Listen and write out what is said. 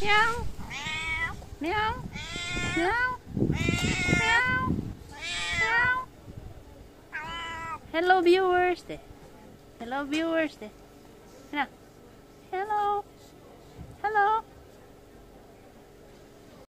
Meow. Meow. Meow. Meow. Meow. Hello viewers. Hello viewers deh.